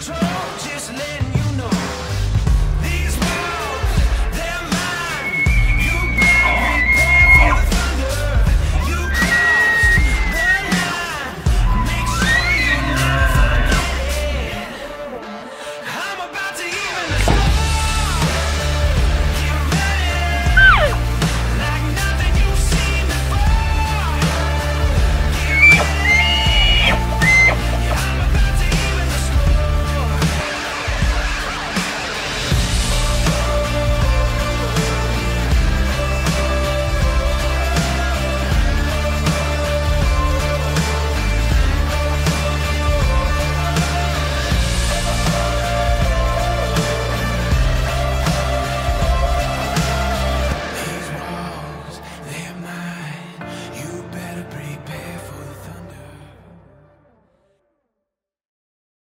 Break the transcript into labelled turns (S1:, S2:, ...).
S1: control.